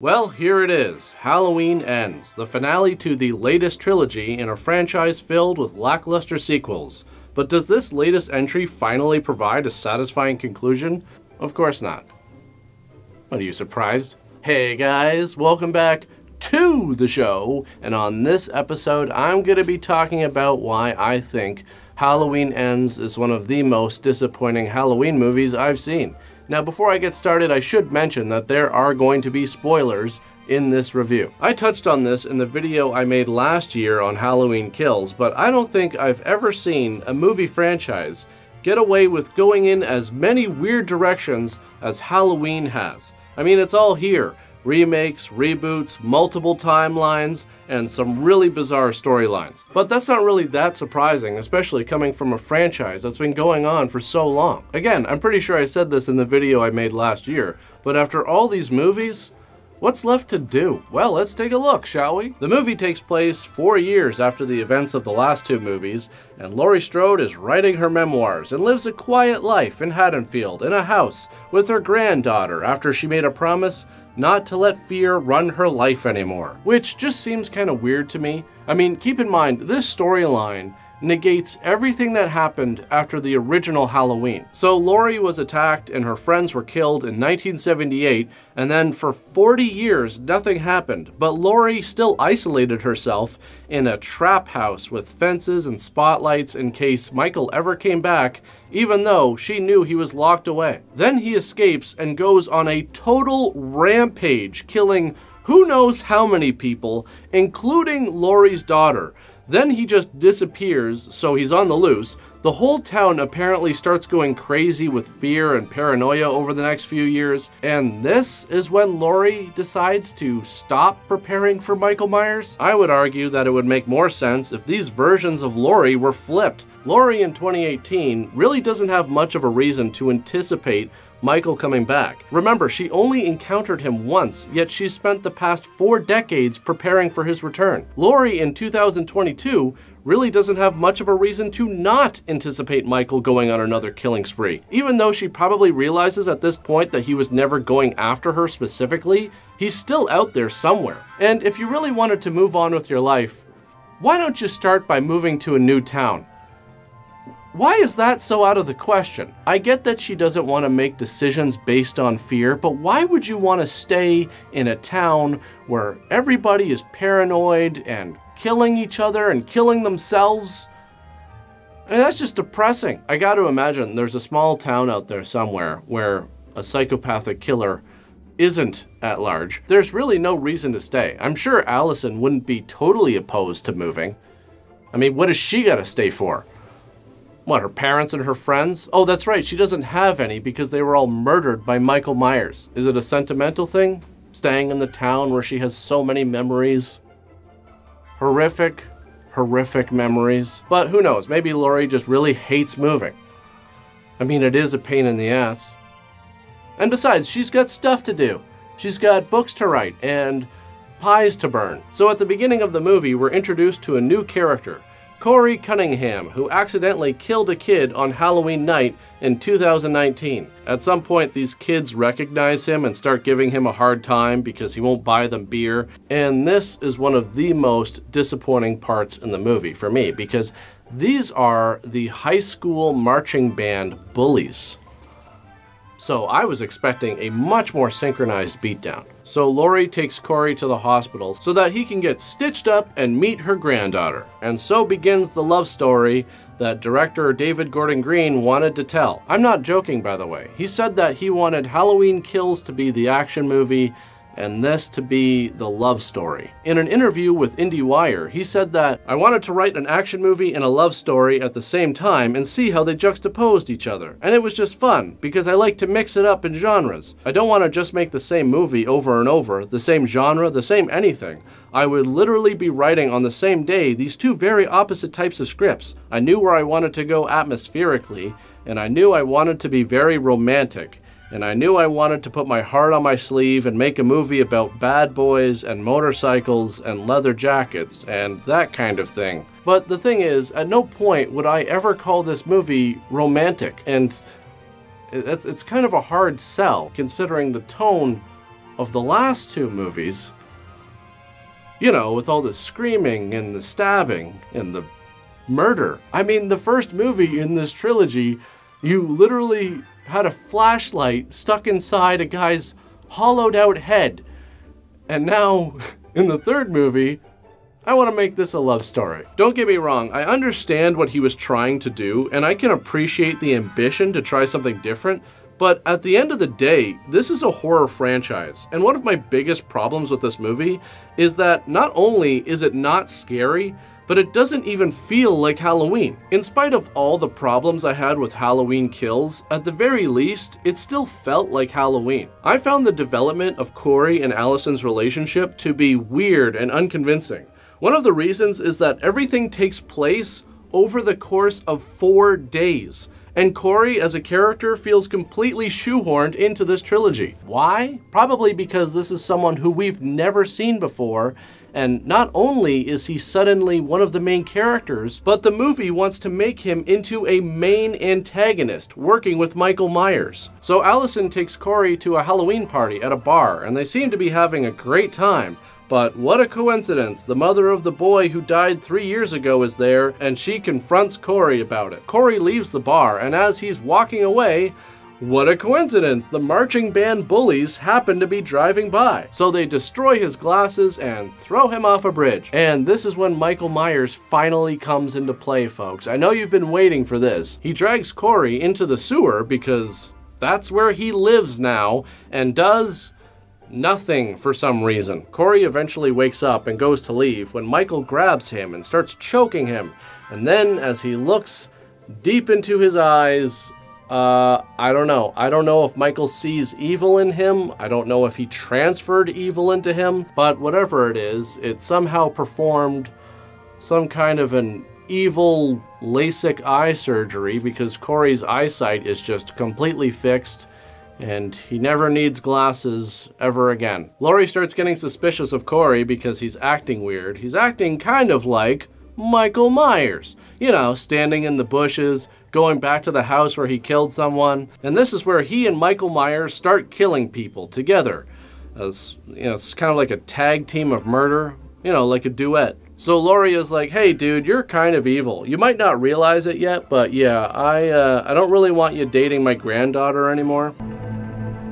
Well, here it is. Halloween Ends, the finale to the latest trilogy in a franchise filled with lackluster sequels. But does this latest entry finally provide a satisfying conclusion? Of course not. What, are you surprised? Hey guys, welcome back to the show. And on this episode, I'm going to be talking about why I think Halloween Ends is one of the most disappointing Halloween movies I've seen. Now, before I get started, I should mention that there are going to be spoilers in this review. I touched on this in the video I made last year on Halloween Kills, but I don't think I've ever seen a movie franchise get away with going in as many weird directions as Halloween has. I mean, it's all here remakes, reboots, multiple timelines, and some really bizarre storylines. But that's not really that surprising, especially coming from a franchise that's been going on for so long. Again, I'm pretty sure I said this in the video I made last year, but after all these movies, What's left to do? Well, let's take a look, shall we? The movie takes place four years after the events of the last two movies, and Laurie Strode is writing her memoirs and lives a quiet life in Haddonfield in a house with her granddaughter after she made a promise not to let fear run her life anymore. Which just seems kind of weird to me. I mean, keep in mind, this storyline negates everything that happened after the original Halloween. So Laurie was attacked and her friends were killed in 1978, and then for 40 years nothing happened. But Laurie still isolated herself in a trap house with fences and spotlights in case Michael ever came back, even though she knew he was locked away. Then he escapes and goes on a total rampage, killing who knows how many people, including Laurie's daughter. Then he just disappears, so he's on the loose. The whole town apparently starts going crazy with fear and paranoia over the next few years. And this is when Laurie decides to stop preparing for Michael Myers? I would argue that it would make more sense if these versions of Laurie were flipped. Laurie in 2018 really doesn't have much of a reason to anticipate Michael coming back. Remember, she only encountered him once, yet she spent the past four decades preparing for his return. Laurie in 2022 really doesn't have much of a reason to not anticipate Michael going on another killing spree. Even though she probably realizes at this point that he was never going after her specifically, he's still out there somewhere. And if you really wanted to move on with your life, why don't you start by moving to a new town? Why is that so out of the question? I get that she doesn't want to make decisions based on fear, but why would you want to stay in a town where everybody is paranoid and killing each other and killing themselves? I mean, that's just depressing. I got to imagine there's a small town out there somewhere where a psychopathic killer isn't at large. There's really no reason to stay. I'm sure Allison wouldn't be totally opposed to moving. I mean, what does she got to stay for? What, her parents and her friends? Oh, that's right, she doesn't have any because they were all murdered by Michael Myers. Is it a sentimental thing? Staying in the town where she has so many memories? Horrific, horrific memories. But who knows, maybe Laurie just really hates moving. I mean, it is a pain in the ass. And besides, she's got stuff to do. She's got books to write and pies to burn. So at the beginning of the movie, we're introduced to a new character, Corey Cunningham, who accidentally killed a kid on Halloween night in 2019. At some point, these kids recognize him and start giving him a hard time because he won't buy them beer. And this is one of the most disappointing parts in the movie for me because these are the high school marching band bullies. So I was expecting a much more synchronized beatdown. So Laurie takes Corey to the hospital so that he can get stitched up and meet her granddaughter. And so begins the love story that director David Gordon Green wanted to tell. I'm not joking, by the way. He said that he wanted Halloween Kills to be the action movie and this to be the love story. In an interview with IndieWire, he said that I wanted to write an action movie and a love story at the same time and see how they juxtaposed each other. And it was just fun because I like to mix it up in genres. I don't want to just make the same movie over and over, the same genre, the same anything. I would literally be writing on the same day these two very opposite types of scripts. I knew where I wanted to go atmospherically, and I knew I wanted to be very romantic and I knew I wanted to put my heart on my sleeve and make a movie about bad boys and motorcycles and leather jackets and that kind of thing. But the thing is, at no point would I ever call this movie romantic, and it's, it's kind of a hard sell considering the tone of the last two movies, you know, with all the screaming and the stabbing and the murder. I mean, the first movie in this trilogy, you literally had a flashlight stuck inside a guy's hollowed out head. And now, in the third movie, I want to make this a love story. Don't get me wrong, I understand what he was trying to do, and I can appreciate the ambition to try something different, but at the end of the day, this is a horror franchise. And one of my biggest problems with this movie is that not only is it not scary, but it doesn't even feel like Halloween. In spite of all the problems I had with Halloween kills, at the very least, it still felt like Halloween. I found the development of Corey and Allison's relationship to be weird and unconvincing. One of the reasons is that everything takes place over the course of four days and Corey as a character feels completely shoehorned into this trilogy. Why? Probably because this is someone who we've never seen before, and not only is he suddenly one of the main characters, but the movie wants to make him into a main antagonist, working with Michael Myers. So Allison takes Corey to a Halloween party at a bar, and they seem to be having a great time, but what a coincidence, the mother of the boy who died three years ago is there, and she confronts Corey about it. Corey leaves the bar, and as he's walking away, what a coincidence! The marching band bullies happen to be driving by. So they destroy his glasses and throw him off a bridge. And this is when Michael Myers finally comes into play, folks. I know you've been waiting for this. He drags Corey into the sewer because that's where he lives now and does Nothing for some reason. Corey eventually wakes up and goes to leave when Michael grabs him and starts choking him. And then, as he looks deep into his eyes, uh, I don't know. I don't know if Michael sees evil in him. I don't know if he transferred evil into him. But whatever it is, it somehow performed some kind of an evil LASIK eye surgery because Corey's eyesight is just completely fixed and he never needs glasses ever again. Laurie starts getting suspicious of Corey because he's acting weird. He's acting kind of like Michael Myers. You know, standing in the bushes, going back to the house where he killed someone. And this is where he and Michael Myers start killing people together. As, you know, it's kind of like a tag team of murder, you know, like a duet. So Laurie is like, "Hey, dude, you're kind of evil. You might not realize it yet, but yeah, I uh, I don't really want you dating my granddaughter anymore."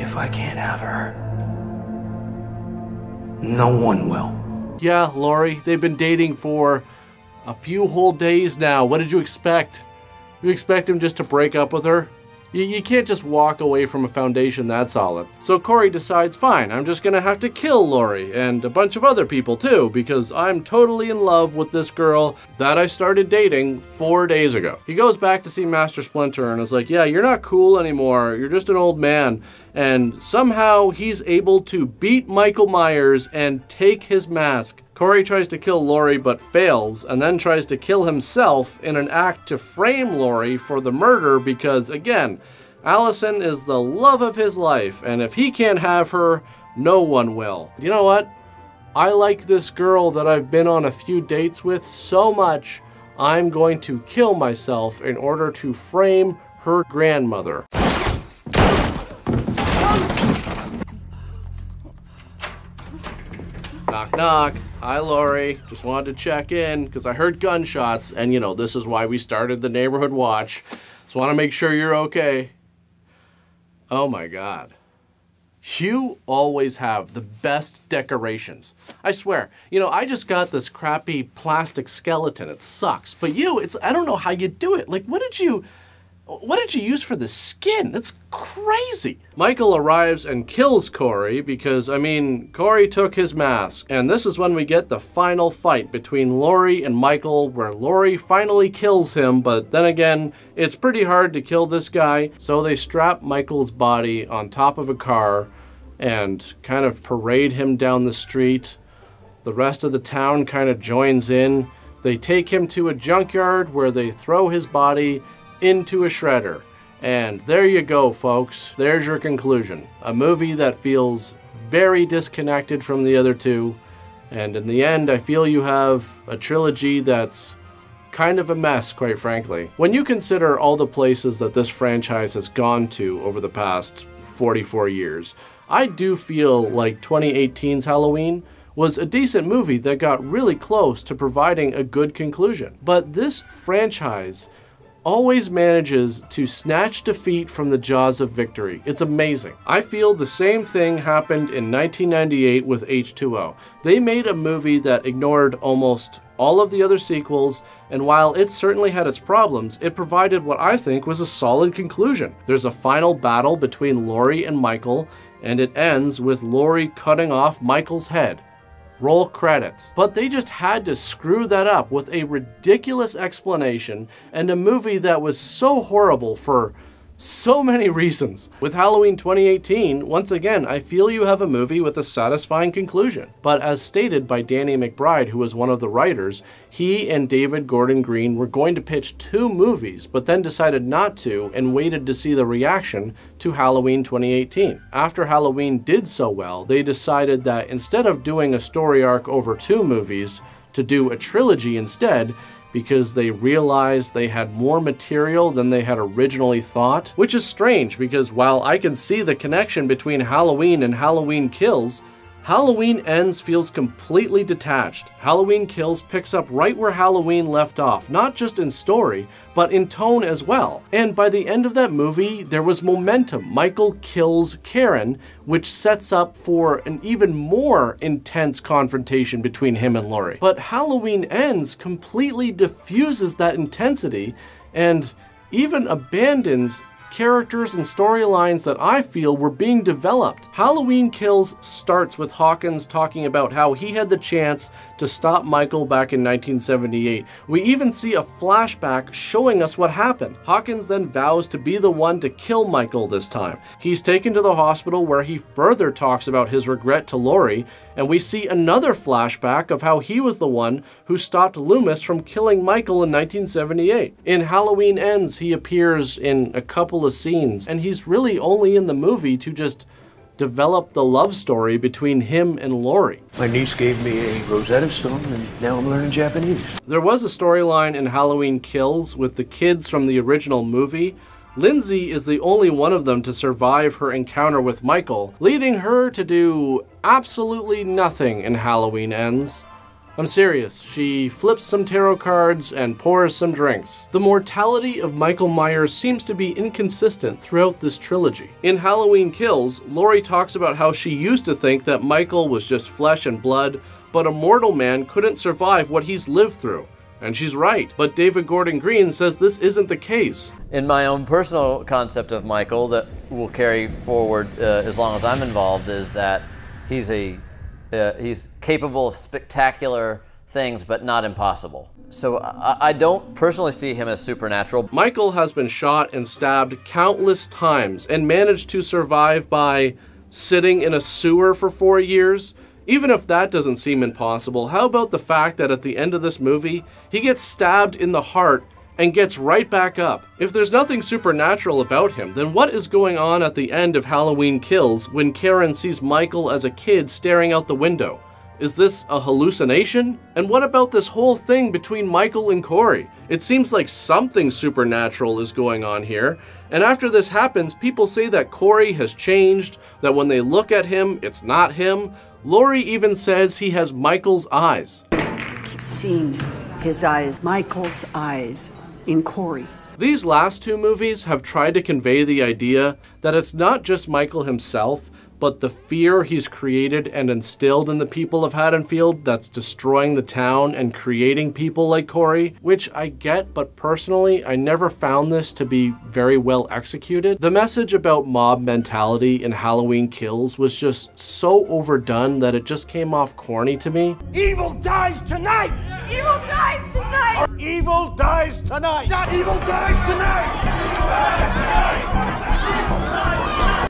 If I can't have her, no one will. Yeah, Laurie, they've been dating for a few whole days now. What did you expect? You expect him just to break up with her? You, you can't just walk away from a foundation that solid. So Corey decides, fine, I'm just gonna have to kill Laurie and a bunch of other people too, because I'm totally in love with this girl that I started dating four days ago. He goes back to see Master Splinter and is like, yeah, you're not cool anymore. You're just an old man. And somehow he's able to beat Michael Myers and take his mask. Corey tries to kill Laurie but fails, and then tries to kill himself in an act to frame Laurie for the murder because, again, Allison is the love of his life, and if he can't have her, no one will. You know what? I like this girl that I've been on a few dates with so much, I'm going to kill myself in order to frame her grandmother. Knock, knock. Hi, Laurie. Just wanted to check in because I heard gunshots, and you know, this is why we started the neighborhood watch. Just want to make sure you're okay. Oh my God. You always have the best decorations. I swear. You know, I just got this crappy plastic skeleton. It sucks. But you, it's I don't know how you do it. Like, what did you what did you use for the skin? That's crazy. Michael arrives and kills Corey because, I mean, Corey took his mask. And this is when we get the final fight between Laurie and Michael, where Laurie finally kills him, but then again, it's pretty hard to kill this guy. So they strap Michael's body on top of a car and kind of parade him down the street. The rest of the town kind of joins in. They take him to a junkyard where they throw his body into a shredder. And there you go, folks. There's your conclusion. A movie that feels very disconnected from the other two. And in the end, I feel you have a trilogy that's kind of a mess, quite frankly. When you consider all the places that this franchise has gone to over the past 44 years, I do feel like 2018's Halloween was a decent movie that got really close to providing a good conclusion. But this franchise always manages to snatch defeat from the jaws of victory. It's amazing. I feel the same thing happened in 1998 with H2O. They made a movie that ignored almost all of the other sequels, and while it certainly had its problems, it provided what I think was a solid conclusion. There's a final battle between Laurie and Michael, and it ends with Laurie cutting off Michael's head roll credits. But they just had to screw that up with a ridiculous explanation and a movie that was so horrible for so many reasons. With Halloween 2018, once again, I feel you have a movie with a satisfying conclusion. But as stated by Danny McBride, who was one of the writers, he and David Gordon Green were going to pitch two movies, but then decided not to and waited to see the reaction to Halloween 2018. After Halloween did so well, they decided that instead of doing a story arc over two movies, to do a trilogy instead, because they realized they had more material than they had originally thought, which is strange because while I can see the connection between Halloween and Halloween Kills, Halloween Ends feels completely detached. Halloween Kills picks up right where Halloween left off, not just in story, but in tone as well. And by the end of that movie, there was momentum. Michael kills Karen, which sets up for an even more intense confrontation between him and Laurie. But Halloween Ends completely diffuses that intensity and even abandons characters and storylines that I feel were being developed. Halloween Kills starts with Hawkins talking about how he had the chance to stop Michael back in 1978. We even see a flashback showing us what happened. Hawkins then vows to be the one to kill Michael this time. He's taken to the hospital where he further talks about his regret to Laurie and we see another flashback of how he was the one who stopped Loomis from killing Michael in 1978. In Halloween Ends, he appears in a couple of scenes, and he's really only in the movie to just develop the love story between him and Laurie. My niece gave me a Rosetta Stone, and now I'm learning Japanese. There was a storyline in Halloween Kills with the kids from the original movie Lindsey is the only one of them to survive her encounter with Michael, leading her to do absolutely nothing in Halloween Ends. I'm serious, she flips some tarot cards and pours some drinks. The mortality of Michael Myers seems to be inconsistent throughout this trilogy. In Halloween Kills, Laurie talks about how she used to think that Michael was just flesh and blood, but a mortal man couldn't survive what he's lived through. And she's right, but David Gordon Green says this isn't the case. In my own personal concept of Michael, that will carry forward uh, as long as I'm involved, is that he's a uh, he's capable of spectacular things, but not impossible. So I, I don't personally see him as supernatural. Michael has been shot and stabbed countless times and managed to survive by sitting in a sewer for four years even if that doesn't seem impossible, how about the fact that at the end of this movie, he gets stabbed in the heart and gets right back up? If there's nothing supernatural about him, then what is going on at the end of Halloween Kills when Karen sees Michael as a kid staring out the window? Is this a hallucination? And what about this whole thing between Michael and Corey? It seems like something supernatural is going on here. And after this happens, people say that Corey has changed, that when they look at him, it's not him. Laurie even says he has Michael's eyes. I keep seeing his eyes, Michael's eyes, in Corey. These last two movies have tried to convey the idea that it's not just Michael himself, but the fear he's created and instilled in the people of Haddonfield that's destroying the town and creating people like Corey, which I get, but personally, I never found this to be very well executed. The message about mob mentality in Halloween Kills was just so overdone that it just came off corny to me. Evil dies tonight! Evil dies tonight! Evil dies tonight! Not evil dies tonight!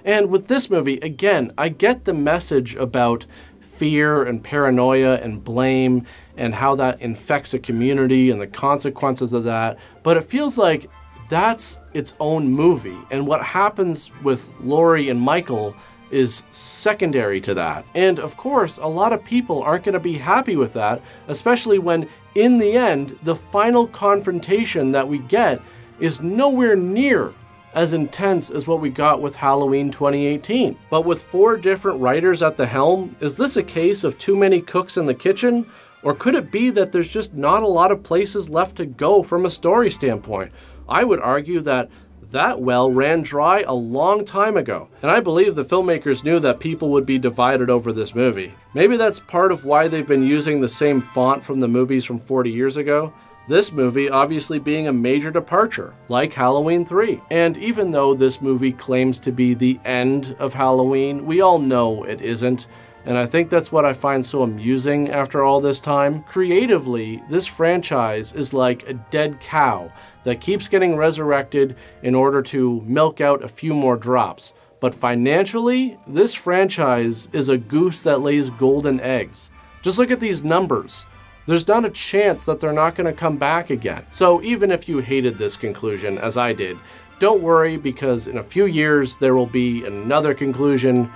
And with this movie, again, I get the message about fear and paranoia and blame and how that infects a community and the consequences of that, but it feels like that's its own movie. And what happens with Laurie and Michael is secondary to that. And of course, a lot of people aren't going to be happy with that, especially when, in the end, the final confrontation that we get is nowhere near as intense as what we got with Halloween 2018. But with four different writers at the helm, is this a case of too many cooks in the kitchen? Or could it be that there's just not a lot of places left to go from a story standpoint? I would argue that that well ran dry a long time ago, and I believe the filmmakers knew that people would be divided over this movie. Maybe that's part of why they've been using the same font from the movies from 40 years ago. This movie obviously being a major departure, like Halloween 3. And even though this movie claims to be the end of Halloween, we all know it isn't. And I think that's what I find so amusing after all this time. Creatively, this franchise is like a dead cow that keeps getting resurrected in order to milk out a few more drops. But financially, this franchise is a goose that lays golden eggs. Just look at these numbers. There's not a chance that they're not going to come back again. So even if you hated this conclusion, as I did, don't worry because in a few years there will be another conclusion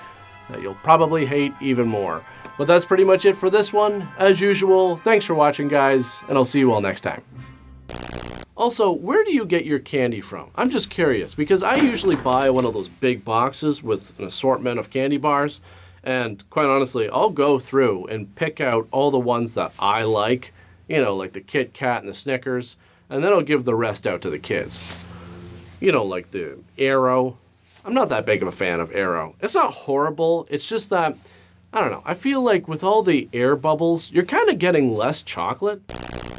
that you'll probably hate even more. But that's pretty much it for this one. As usual, thanks for watching guys, and I'll see you all next time. Also, where do you get your candy from? I'm just curious because I usually buy one of those big boxes with an assortment of candy bars, and quite honestly, I'll go through and pick out all the ones that I like, you know, like the Kit Kat and the Snickers, and then I'll give the rest out to the kids. You know, like the Aero, I'm not that big of a fan of Aero. It's not horrible. It's just that I don't know. I feel like with all the air bubbles, you're kind of getting less chocolate.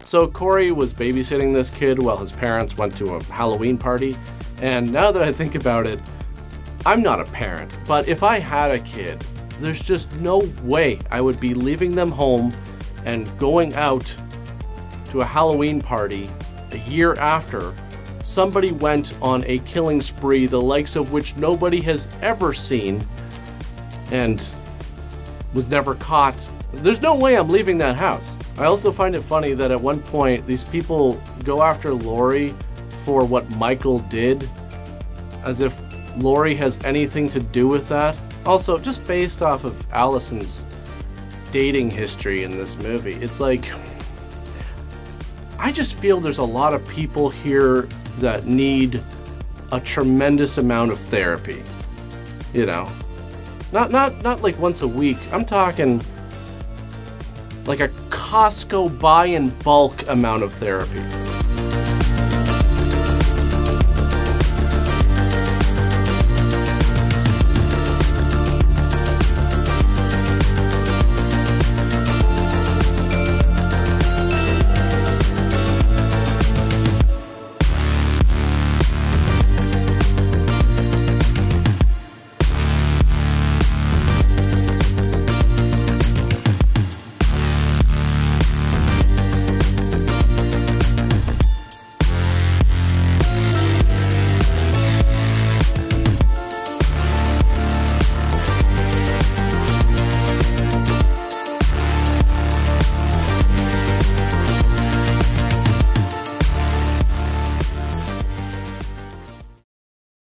So Corey was babysitting this kid while his parents went to a Halloween party. And now that I think about it, I'm not a parent, but if I had a kid, there's just no way I would be leaving them home and going out to a Halloween party a year after somebody went on a killing spree, the likes of which nobody has ever seen, and was never caught. There's no way I'm leaving that house. I also find it funny that at one point these people go after Laurie for what Michael did, as if Laurie has anything to do with that. Also, just based off of Allison's dating history in this movie, it's like. I just feel there's a lot of people here that need a tremendous amount of therapy. You know, not not not like once a week. I'm talking like a Costco buy in bulk amount of therapy.